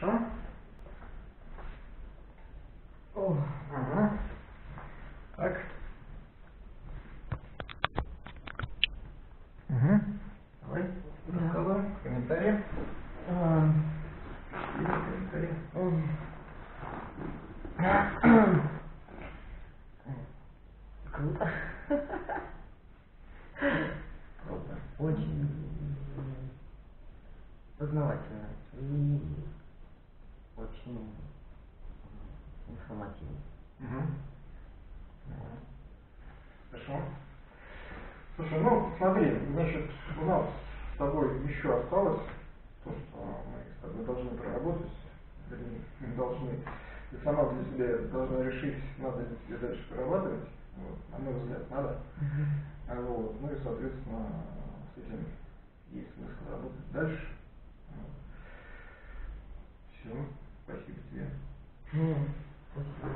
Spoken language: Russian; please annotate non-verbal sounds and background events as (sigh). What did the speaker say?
Хорошо. О, ага. Так. Угу. Давай, да. рассказывай, комментарии. А, комментарии. Круто. (laughs) Круто. Очень познавательно. И очень информативно. Угу. Хорошо. Слушай, ну смотри, значит, у нас с тобой еще осталось то, что мы с тобой должны проработать, вернее, мы должны, ты сама для себя должна решить, надо ли тебе дальше прорабатывать, вот, на мой взгляд, надо. А вот, ну и, соответственно, с этим есть смысл работать дальше. Спасибо тебе. Ну, спасибо.